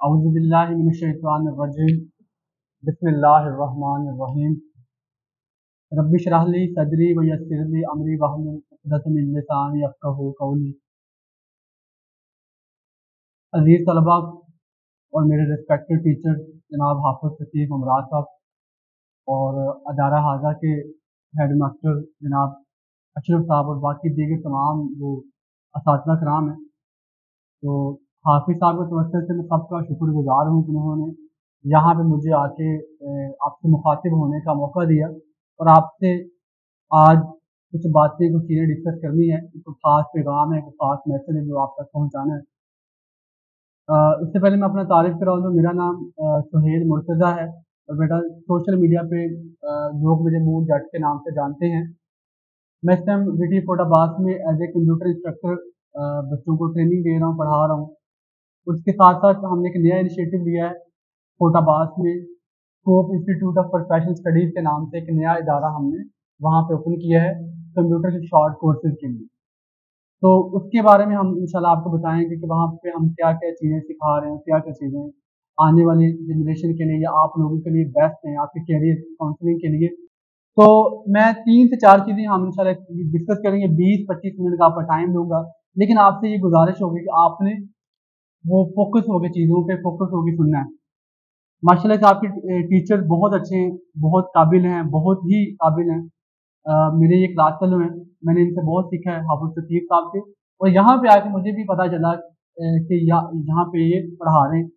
अउज़बिल्लिमिनशैतानिर्रजीम बिस्मिल्लाहिर्रहमानिर्रहीम रब्बिश रहली सदरी व यस्सिरली अमरी मिन क़ौली अज़ीज़ तलबा और मेरे रिस्पेक्टेड टीचर जनाब हाफिज़ सतीफ़ अमराज साहब और अदारा हाजा के हेड मास्टर जनाब अशरफ साहब और बाकी दीगर तमाम जो इस कराम हैं तो हाफिज साहब के तवसर से मैं सबका शुक्रगुजार हूँ उन्होंने यहाँ पे मुझे आके आपसे मुखातिब होने का मौका दिया और आपसे आज कुछ बातें, कुछ चीज़ें डिस्कस करनी है। कुछ खास पैगाम है कुछ खास मैसेज है जो आप तक पहुँचाना है। इससे पहले मैं अपना तारीफ़ कराऊँ तो मेरा नाम सुहेल मुर्तज़ा है और बेटा सोशल मीडिया पे लोग मुझे मूड जट के नाम से जानते हैं। मैं इस टाइम वी फोटाबाद में एज ए कंप्यूटर इंस्ट्रक्टर बच्चों को ट्रेनिंग दे रहा हूँ, पढ़ा रहा हूँ। उसके साथ साथ हमने एक नया इनिशिएटिव लिया है, कोटाबास में Scope Institute of Professional Studies के नाम से एक नया इदारा हमने वहाँ पे ओपन किया है कंप्यूटर के शॉर्ट कोर्सेज के लिए। तो उसके बारे में हम इंशाल्लाह आपको बताएँगे कि वहाँ पे हम क्या क्या चीज़ें सिखा रहे हैं क्या क्या चीज़ें आने वाली जनरेशन के लिए या आप लोगों के लिए बेस्ट हैं, आपके कैरियर काउंसलिंग के लिए। तो मैं तीन से चार चीज़ें हम इंशाल्लाह डिस्कस करेंगे, बीस पच्चीस मिनट का आपका टाइम दूँगा, लेकिन आपसे ये गुजारिश होगी कि आपने वो फोकस हो गए चीज़ों पे फोकस होगी सुनना। है माशाल्लाह से आपके टीचर बहुत अच्छे हैं, बहुत काबिल हैं, बहुत ही काबिल हैं। मेरे ये क्लास चलो हैं, मैंने इनसे बहुत सीखा है, हाफुज सतीफ साहब से। और यहाँ पे आके मुझे भी पता चला कि यहाँ पे ये पढ़ा रहे हैं।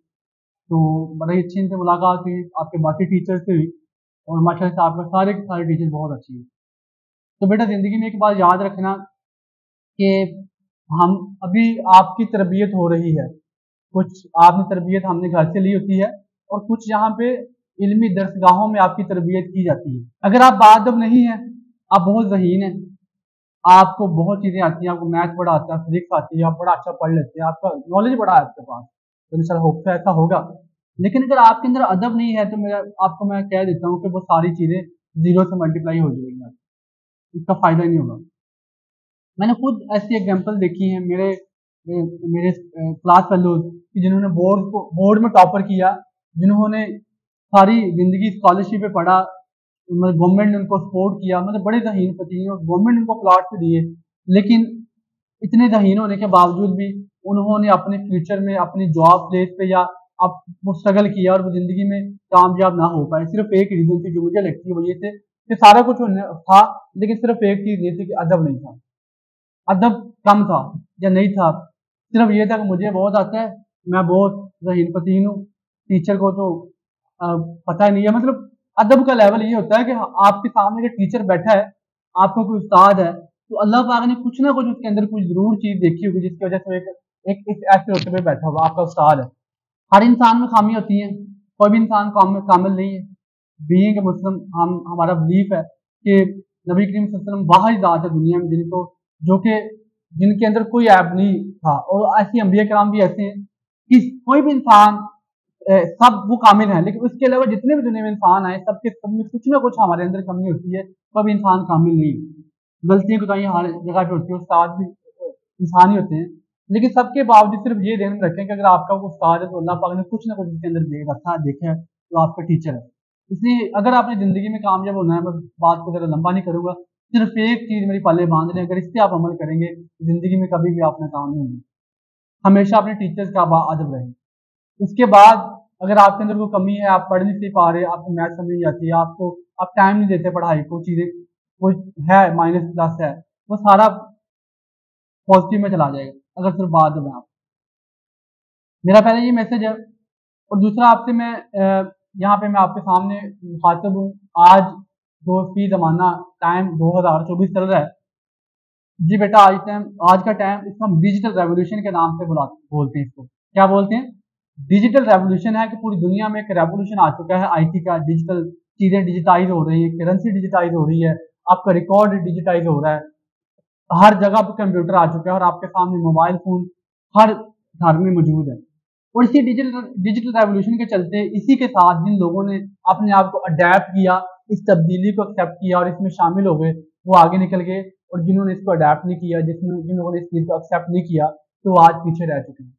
तो बड़ी अच्छी इनसे मुलाकात हुई, आपके बाकी टीचर से हुई और माशा से आपके सारे के सारे टीचर बहुत अच्छे हैं। तो बेटा, ज़िंदगी में एक बात याद रखना कि हम, अभी आपकी तरबियत हो रही है। कुछ आपकी तरबियत हमने घर से ली होती है और कुछ यहाँ पे इल्मी दरसगाहों में आपकी तरबियत की जाती है। अगर आप बादब नहीं है, आप बहुत जहीन है। आपको बहुत चीज़ें आती हैं, आपको मैथ बड़ा आता है, फिजिक्स आती है, आप बड़ा अच्छा पढ़ लेते हैं, आपका नॉलेज बड़ा है आपके पास। तो इन होप ऐसा होगा। लेकिन अगर आपके अंदर अदब नहीं है तो मेरा, आपको मैं कह देता हूँ कि वो सारी चीज़ें ज़ीरो से मल्टीप्लाई हो जाएगी। इसका फ़ायदा नहीं होगा। मैंने खुद ऐसी एग्ज़ाम्पल देखी है, मेरे मेरे क्लास फेलोज जिन्होंने बोर्ड को बोर्ड में टॉपर किया, जिन्होंने सारी ज़िंदगी स्कॉलरशिप पे पढ़ा मतलब गवर्नमेंट ने उनको सपोर्ट किया मतलब बड़े जहीन पति हैं गवर्नमेंट उनको प्लाट दिए, लेकिन इतने जहीन होने के बावजूद भी उन्होंने अपने फ्यूचर में, अपनी जॉब प्लेस पे या अब वो स्ट्रगल किया और वो ज़िंदगी में कामयाब ना हो पाए। सिर्फ़ एक रीजन थी जो मुझे लगती है, वो ये थे कि सारा कुछ था, लेकिन सिर्फ़ एक चीज़ ये थी कि अदब नहीं था। अदब कम था या नहीं था सिर्फ़ ये था कि मुझे बहुत आता है, मैं बहुत जहीन पतीन हूँ। टीचर को तो पता नहीं है। मतलब अदब का लेवल ये होता है कि आपके सामने जो टीचर बैठा है, आपका कोई उस्ताद है तो अल्लाह पाक ने कुछ ना कुछ उसके अंदर कुछ ज़रूर चीज़ देखी होगी जिसकी वजह से एक एक इस ऐसे होते हुए बैठा हुआ, आपका उस्ताद है। हर इंसान में खामी होती है, कोई भी इंसान काम में कामिल नहीं है। बीइंग मुस्लिम हम, हमारा बिलीफ है कि नबी करीम वसल्लम वाहिद जात है दुनिया में, जिनको, जो कि जिनके अंदर कोई ऐप नहीं था। और ऐसी अम्बिया कराम भी ऐसे हैं कि कोई भी इंसान सब वो कामिल है, लेकिन उसके अलावा जितने भी दुनिया में इंसान आए, सबके सब में कुछ ना कुछ हमारे अंदर कमी होती है, कोई इंसान कामिल नहीं। गलतियाँ कोताही हर जगह पे होती है, उस्ताद भी इंसान ही होते हैं। लेकिन सबके बावजूद सिर्फ़ ये ध्यान में रखें कि अगर आपका वो उस्ताद है तो अल्लाह पाक ने कुछ ना कुछ उसके अंदर दे रखा देखा है तो आपका टीचर है। इसलिए अगर आपने ज़िंदगी में कामयाब होना है बस बात को जरा लंबा नहीं करूँगा सिर्फ़ एक चीज़ मेरी पल्ले बाँध लें अगर इस पर आप अमल करेंगे, ज़िंदगी में कभी भी आप नाकाम नहीं होंगे। हमेशा अपने टीचर्स का अदब रहे। उसके बाद, अगर आपके अंदर कोई कमी है, आप पढ़ नहीं पा रहे, आपको मैथ समझ नहीं आती है आपको, आप टाइम नहीं देते पढ़ाई को, चीज़ें, वो है माइनस प्लस है, वो सारा पॉजिटिव में चला जाएगा, अगर सिर्फ़ बात है आप। मेरा पहले ये मैसेज है, और दूसरा आपसे मैं यहाँ पे मैं आपके सामने मुखातब हूँ। आज दोस्ती जमाना टाइम 2024 चल रहा है। जी बेटा, आज टाइम आज का टाइम इसको हम डिजिटल रेवोल्यूशन के नाम से बुला, बोलते हैं इसको। क्या बोलते हैं? डिजिटल रेवोल्यूशन है कि पूरी दुनिया में एक रेवोल्यूशन आ चुका है। आईटी का डिजिटल चीज़ें डिजिटाइज हो रही है करेंसी डिजिटाइज हो रही है, आपका रिकॉर्ड डिजिटाइज हो रहा है। हर जगह पर कंप्यूटर आ चुका है और आपके सामने मोबाइल फ़ोन हर घर में मौजूद है। और इसी डिजिटल डिजिटल रेवोल्यूशन के चलते इसी के साथ जिन लोगों ने अपने आप को अडेप्ट किया इस तब्दीली को एक्सेप्ट किया और इसमें शामिल हो गए, वो आगे निकल गए और जिन्होंने इसको अडेप्ट नहीं किया, जिसने जिन लोगों ने इस चीज़ को एक्सेप्ट नहीं किया तो वो आज पीछे रह चुके हैं।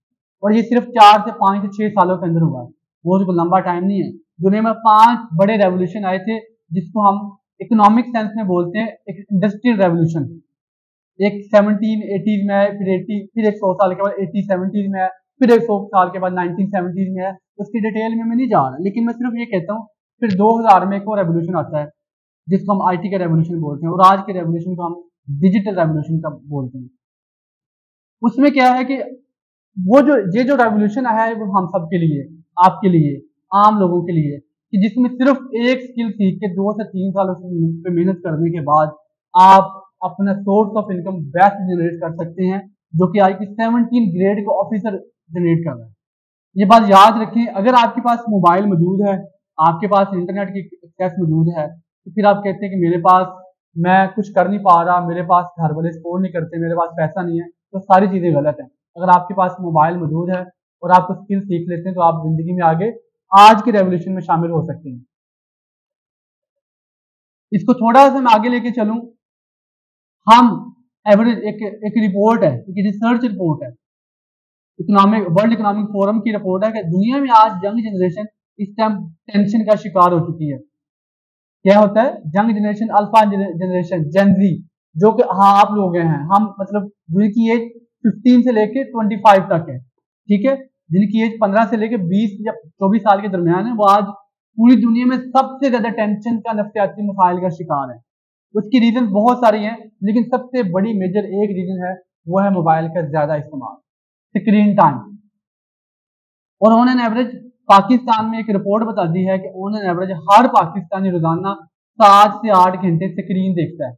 और ये सिर्फ़ चार से पाँच से छह सालों के अंदर हुआ है। बहुत कोई लंबा टाइम नहीं है। दुनिया में पाँच बड़े रेवोल्यूशन आए थे, जिसको हम इकोनॉमिक सेंस में बोलते हैं, एक इंडस्ट्रियल रेवोल्यूशन एक सेवनटीन एटीज में है फिर एटी फिर एक सौ साल के बाद एटी सेवनटीज में है फिर एक सौ साल के बाद नाइनटीन सेवनटीज में है उसकी डिटेल में मैं नहीं जा रहा, लेकिन मैं सिर्फ़ ये कहता हूँ फिर दो हज़ार में एक और रेवोल्यूशन आता है, जिसको हम आईटी का रेवोल्यूशन बोलते हैं और आज के रेवोल्यूशन को हम डिजिटल रेवोल्यूशन का बोलते हैं। उसमें क्या है कि वो जो, ये जो रेवोल्यूशन आया है वो हम सब के लिए, आपके लिए, आम लोगों के लिए, कि जिसमें सिर्फ़ एक स्किल सीख के दो से तीन साल पे मेहनत करने के बाद आप अपना source of income best generate कर सकते हैं, जो कि आज की सेवनटीन ग्रेड का ऑफिसर जनरेट कर रहा है। ये बात याद रखें, अगर आपके पास मोबाइल मौजूद है आपके पास इंटरनेट की एक्सेस मौजूद है तो फिर आप कहते हैं कि मेरे पास, मैं कुछ कर नहीं पा रहा, मेरे पास घर वाले सपोर्ट नहीं करते, मेरे पास पैसा नहीं है तो सारी चीज़ें गलत हैं। अगर आपके पास मोबाइल मौजूद है और आप कुछ स्किल सीख लेते हैं तो आप ज़िंदगी में आगे, आज के रेवोल्यूशन में शामिल हो सकते हैं। इसको थोड़ा सा मैं आगे लेके चलूँ। हम एवरेज एक एक रिपोर्ट है, एक रिसर्च रिपोर्ट है। इकोनॉमिक वर्ल्ड इकोनॉमिक फोरम की रिपोर्ट है कि दुनिया में आज यंग जनरेशन इस टाइम टेंशन का शिकार हो चुकी है। क्या होता है? Young generation alpha generation Gen Z जो कि हाँ आप लोग हैं। हम मतलब जिनकी एज 15 से लेके 25 तक है। ठीक है? जिनकी एज 15 से लेके 20 या 24 साल के दरमियान है, वो आज पूरी दुनिया में सबसे ज़्यादा टेंशन का, नफ्सियाती मसाइल का शिकार है। उसकी रीजन बहुत सारी हैं, लेकिन सबसे बड़ी मेजर एक रीजन है, वो है मोबाइल का ज़्यादा इस्तेमाल। स्क्रीन टाइम और ऑन एन एवरेज पाकिस्तान में एक रिपोर्ट बताती है कि ऑन एन एवरेज हर पाकिस्तानी रोज़ाना सात से आठ घंटे स्क्रीन देखता है।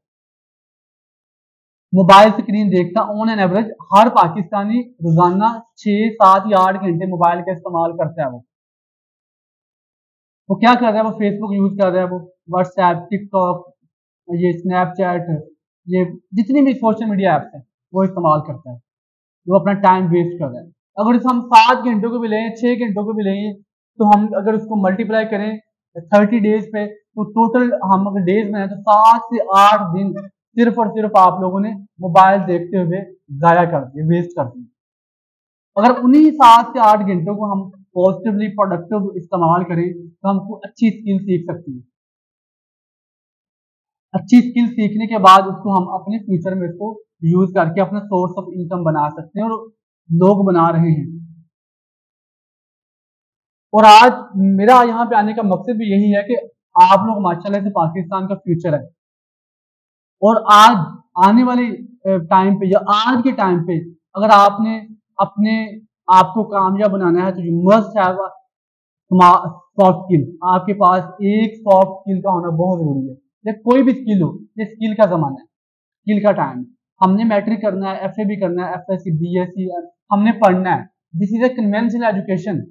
मोबाइल स्क्रीन देखता ऑन एन एवरेज हर पाकिस्तानी रोज़ाना छह, सात या आठ घंटे मोबाइल का इस्तेमाल करता है वो। वो क्या कर रहा है? वो फेसबुक यूज़ कर रहा है वो। व्हाट्सएप टिकटॉक ये स्नैपचैट ये जितनी भी सोशल मीडिया एप्स हैं, वो इस्तेमाल करता है। वो अपना टाइम वेस्ट कर रहा है। अगर हम सात घंटों को भी लें, छह घंटों को भी लें तो हम अगर उसको मल्टीप्लाई करें थर्टी डेज़ पे तो टोटल हम अगर डेज़ में है तो सात से आठ दिन सिर्फ़ और सिर्फ़ आप लोगों ने मोबाइल देखते हुए जाया कर दिए वेस्ट कर दिए अगर उन्हीं सात से आठ घंटों को हम पॉजिटिवली प्रोडक्टिव इस्तेमाल करें तो हमको अच्छी स्किल सीख सकते हैं। अच्छी स्किल सीखने के बाद उसको हम अपने फ्यूचर में इसको यूज़ करके अपना सोर्स ऑफ़ इनकम बना सकते हैं और लोग बना रहे हैं। और आज मेरा यहाँ पे आने का मकसद भी यही है कि आप लोग माशाल्लाह से पाकिस्तान का फ्यूचर है। और आज, आने वाले टाइम पे या आज के टाइम पे अगर आपने अपने आप को कामयाब बनाना है तो you must have soft skill आपके पास एक सॉफ्ट स्किल का होना बहुत ज़रूरी है। या कोई भी स्किल हो, ये स्किल का जमाना है। स्किल का टाइम हमने मैट्रिक करना है एफ़ भी करना है एफ़ एस सी हमने पढ़ना है। This is a conventional education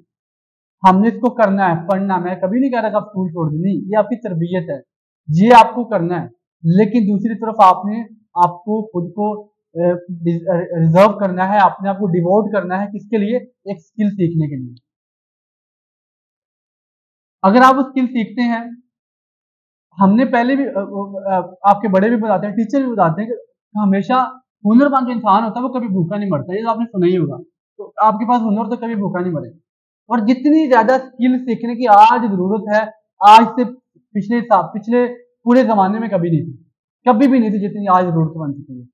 हमने इसको करना है, पढ़ना। मैं कभी नहीं कह रहा आप स्कूल छोड़ दें। नहीं, ये आपकी तरबियत है। ये आपको करना है। लेकिन दूसरी तरफ़ आपने, आपको खुद को रिज़र्व करना है अपने आपको डिवोट करना है किसके लिए? एक स्किल सीखने के लिए। अगर आप वो स्किल सीखते हैं, हमने पहले भी आपके बड़े भी बताते हैं टीचर भी बताते हैं कि हमेशा हुनरमंद जो इंसान होता है, वो कभी भूखा नहीं मरता। ये तो आपने सुना ही होगा। तो आपके पास हुनर तो कभी भूखा नहीं मरे। और जितनी ज़्यादा स्किल सीखने की आज ज़रूरत है, आज से पिछले पिछले पूरे जमाने में कभी नहीं थी। कभी भी नहीं थी जितनी आज ज़रूरत बन चुकी है।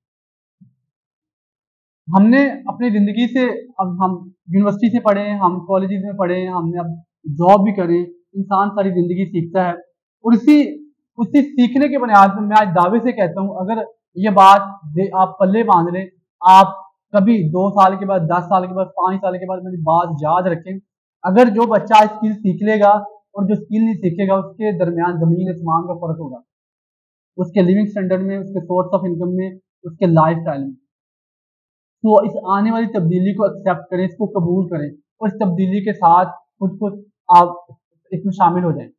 हमने अपनी ज़िंदगी से, अब हम यूनिवर्सिटी से पढ़े, हम कॉलेज में पढ़े, हमने अब जॉब भी करें, इंसान सारी ज़िंदगी सीखता है। और इसी, उसी सीखने के बुनियाद पर मैं आज दावे से कहता हूँ, अगर ये बात आप पल्ले बाँध लें। आप कभी दो साल के बाद, दस साल के बाद, पाँच साल के बाद मेरी बात याद रखें। अगर जो बच्चा स्किल सीख लेगा और जो स्किल नहीं सीखेगा, उसके दरमियान ज़मीन आसमान का फ़र्क होगा। उसके लिविंग स्टैंडर्ड में, उसके सोर्स ऑफ़ इनकम में, उसके लाइफ स्टाइल में। तो इस आने वाली तब्दीली को एक्सेप्ट करें, इसको कबूल करें और इस तब्दीली के साथ खुद को आप इसमें शामिल हो जाएँ।